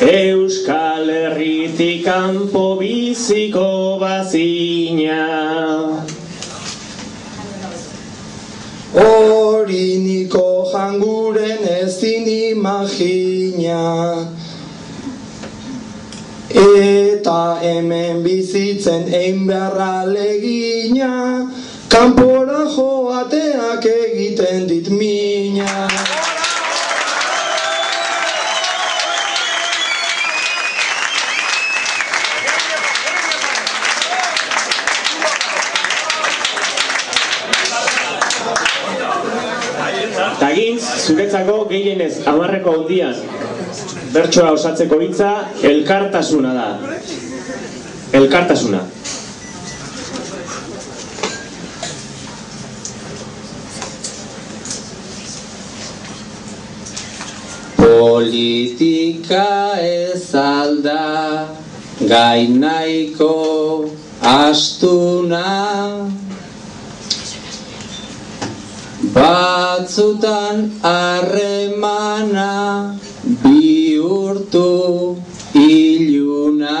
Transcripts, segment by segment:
Euskal Herritik kanpo biziko bazina. Horiniko janguren ezin imagina. Eta hemen bizitzen egin beharra legina. Kanpora joateak egiten dit mina Tagintz, zuretzako gehienez amarreko hondian bertsoa osatzeko hitza elkartasuna da. Elkartasuna. Politika ez alda gainaiko astuna Batzutan harremana bihurtu iluna.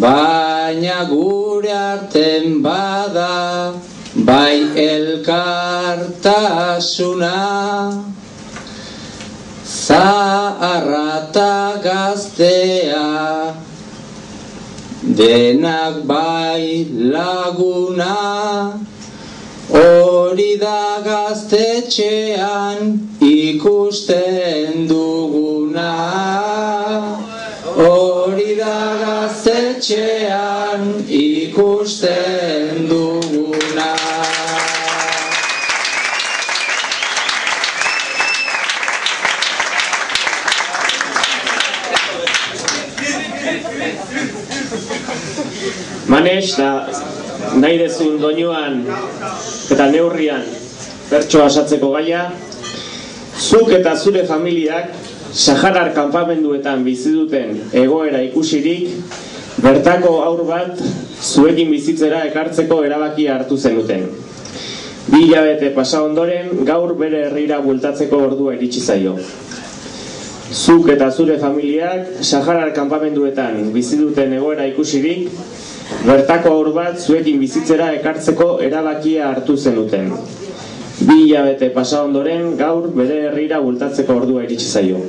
Baina gure arten bada bai elkartasuna. Zaharra eta gaztea denak bai laguna hori da gaztetxean ikusten duguna. Hori da gaztetxean ikusten Manes, da, nahi dezun doinuan eta neurrian bertsoa osatzeko gaia, zuk eta zure familiak Saharar kanpamenduetan bizi duten egoera ikusirik, bertako aur bat zuekin bizitzera ekartzeko erabakia hartu zenuten. Bi hilabete pasa ondoren, gaur bere herrira bueltatzeko ordua iritsi zaio. Zuk eta zure familiak Saharar kanpamenduetan bizi duten egoera ikusirik, bertako aur bat zuekin bizitzera ekartzeko erabakia hartu zenuten. Bi hilabete pasa ondoren, gaur bere herrira bueltatzeko ordua iritsi zaio.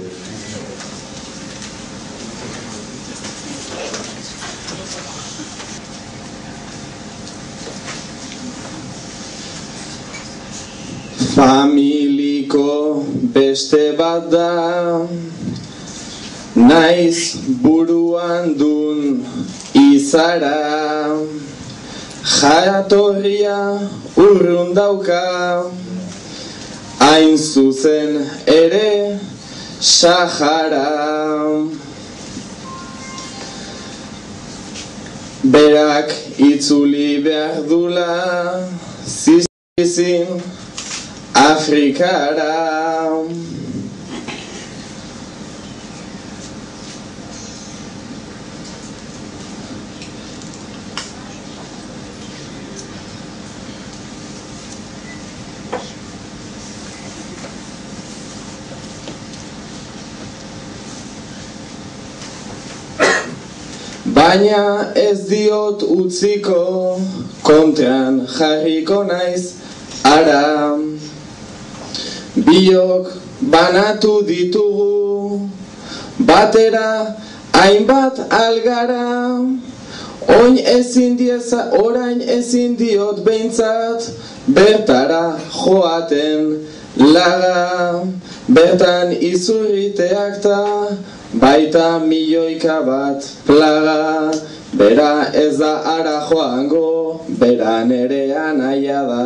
Beste bat da Naiz buruan dun izara. Jatorria urrun dauka Hain zuzen ere Sahara. Berak itzuli behar dula Zizin Afrikara. Baina ez diot utziko kontran jarriko naiz ara Biok banatu ditugu batera hainbat algara. Oin ezin dieza, orain ezin diot behintzat bertara joaten laga. Bertan izurriteak ta baita milioika bat plaga. Bera ez da ara joango, bera nerea naia da